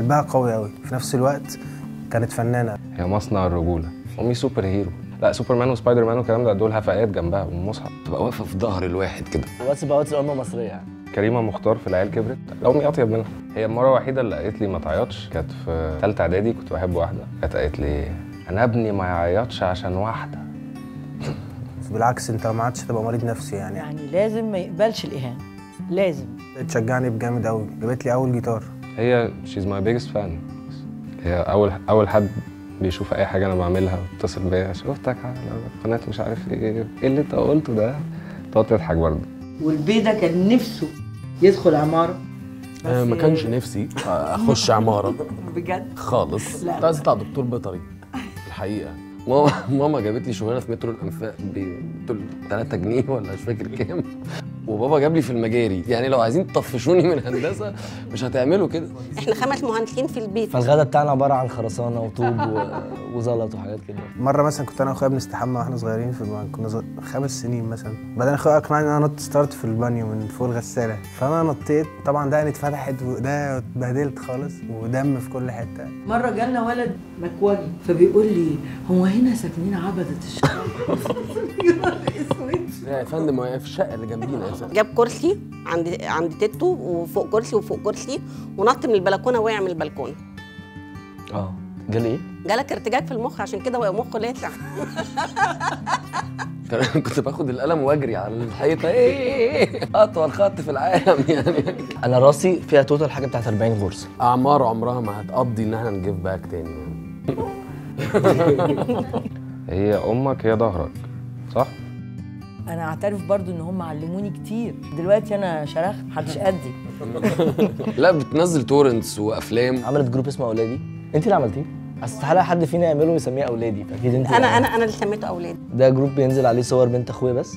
قلبها قوي قوي في نفس الوقت كانت فنانة. هي مصنع الرجولة. امي super hero؟ لا سوبرمان وسبايدر مان والكلام ده دول هفايات جنبها والمصحف تبقى واقفة في ظهر الواحد كده. what about الامه المصريه يعني كريمة مختار في العيال كبرت. لا أمي أطيب منها. هي المرة الوحيدة اللي قالت لي ما تعيطش. كانت في ثالثه إعدادي كنت بحب واحدة. كانت قالت لي أنا ابني ما يعيطش عشان واحدة. بالعكس أنت ما عادش تبقى مريض نفسي يعني. يعني لازم ما يقبلش الإهانة. لازم. تشجعني بجامد قوي جابت لي أول جيتار. هي she's my biggest fan هي اول أول حد بيشوف أي حاجة أنا بعملها ويتصل بيا شفتك على قناه مش عارف إيه إيه اللي أنت قلته ده؟ تقعد تضحك برضه. والبيه ده كان نفسه يدخل عمارة. آه، ما كانش نفسي أخش عمارة. بجد؟ خالص. لا. كنت عايز اطلع دكتور بيطري. الحقيقة. ماما ماما جابت لي شغلانة في مترو الأنفاق ب 3 جنيه ولا مش فاكر كام. وبابا جاب لي في المجاري. يعني لو عايزين تطفشوني من هندسه مش هتعملوا كده. إحنا خمس مهندسين في البيت. فالغدا بتاعنا عبارة عن خرسانة وطوب و- وزلط وحاجات كده. مرة مثلا كنت أنا وأخويا بنستحمى وإحنا صغيرين في البانيو كنا. خمس سنين مثلا. بعدين أخويا أقنعني إن أنا انط start في البانيو من فوق الغسالة. فأنا نطيت طبعا دقني اتفتحت وده اتبهدلت خالص ودم في كل حتة. مرة جالنا ولد مكواجي فبيقول لي هو هنا ساكنين عبدة الشعب يا فندم هي في الشقة اللي جنبينا يا جاب كرسي عند عند تيتو وفوق كرسي وفوق كرسي ونط من البلكونة وقع من البلكونة. آه جالي إيه؟ جالك ارتجاج في المخ عشان كده مخه لا يطلع كنت باخد القلم واجري على الحيطة. إيه أطول خط في العالم يعني. أنا راسي فيها توتال حاجة بتاعت 40 غرزه أعمار عمرها ما هتقضي إن إحنا نجيب back تاني يعني. هي أمك هي ظهرك صح؟ أنا أعترف برضو إن هم علموني كتير. دلوقتي أنا شرخت محدش قدي. لا بتنزل torrents وأفلام. عملت group اسمه أولادي. أنت اللي عملتيه؟ استحاله حد فينا يعمله ويسميه أولادي؟ فأكيد أنت أنا. أنا أنا اللي سميته أولاد ده group بينزل عليه صور بنت أخويا بس.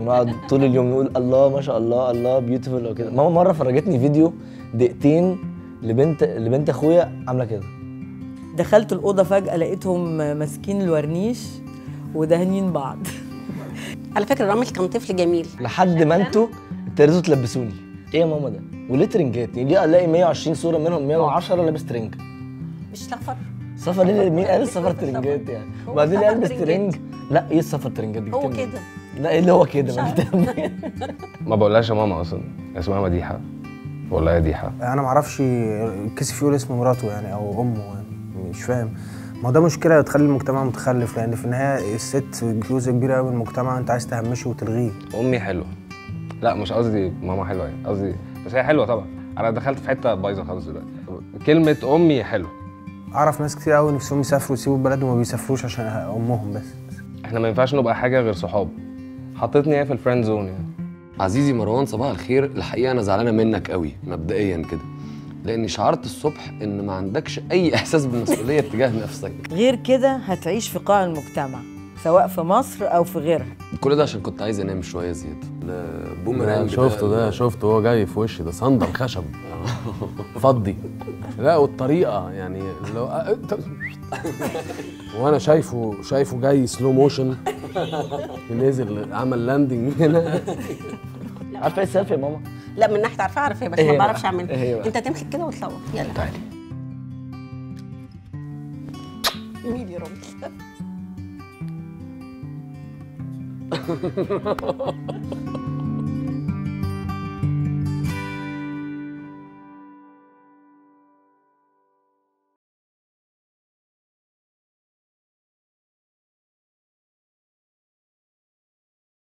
ونقعد طول اليوم نقول الله ما شاء الله الله beautiful أو كده ماما مرة فرجتني فيديو دقيقتين لبنت لبنت أخويا عاملة كده. دخلت الأوضة فجأة لقيتهم ماسكين الورنيش ودهنين بعض. على فكرة رامل كان طفل جميل. لحد ما أنتوا ابتديتوا تلبسوني. إيه يا ماما ده؟ وليه ترنجات يعني ليه الاقي 120 صورة منهم؟ 110 لابس ترنج. مش سفر. سفر ليه مين قال السفر ترنجات يعني؟ وبعدين سفر البس ترنجات. ترنج؟ لا إيه السفر ترنجات دي؟ هو بتعمل إيه؟ كده لا إيه اللي هو كده؟ مش ما بقولهاش يا ماما أصلا. اسمها مديحة. بقول لها يا ديحة. أنا ما أعرفش كسف يقول اسم مراته يعني أو أمه يعني. مش فاهم. ما هو ده مشكلة تخلي المجتمع متخلف لأن في النهاية الست جزء كبير قوي من المجتمع أنت عايز تهمشه وتلغيه. أمي حلوة. لا مش قصدي ماما حلوة يعني قصدي بس هي حلوة طبعا. أنا دخلت في حتة بايظة خالص دلوقتي. كلمة أمي حلوة. أعرف ناس كتير قوي نفسهم يسافروا يسيبوا البلد وما بيسافروش عشان أمهم بس. إحنا ما ينفعش نبقى حاجة غير صحاب. حطيتني هي في ال friend zone يعني. عزيزي مروان صباح الخير. الحقيقة أنا زعلانة منك قوي مبدئيا كده. لاني شعرت الصبح إن ما عندكش أي إحساس بالمسؤولية تجاه نفسك. غير كده هتعيش في قاع المجتمع سواء في مصر أو في غيرها. كل ده عشان كنت عايز أنام شوية زياده البومرانج شفته ده شفته هو جاي في وشي ده صندل خشب. فضي. لا والطريقة يعني لو وأنا شايفه شايفه جاي slow motion نزل عمل landing هنا. عارفه إيه السيلفي يا ماما؟ لا من ناحية عارفة عارفة بس إيه ما بقى؟ بعرفش اعملها إيه؟ أنت تمسك كده وتصور يلا. تعالي مين يا